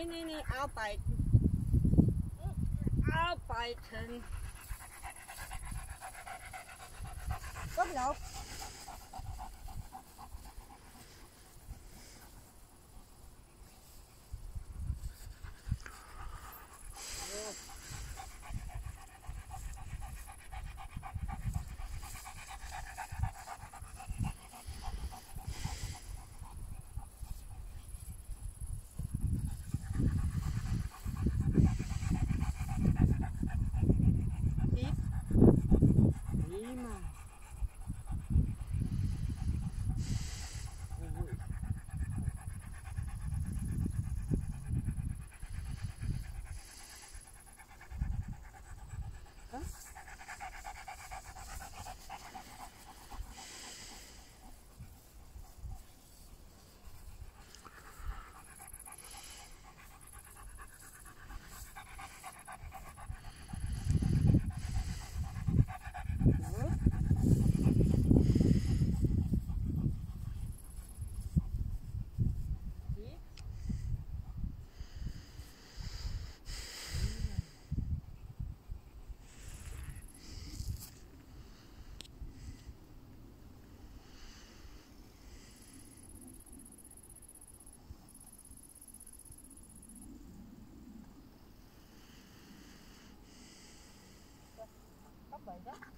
Nee, nee, nee, arbeiten. Arbeiten. Komm, lauf. 건가?